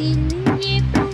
The pun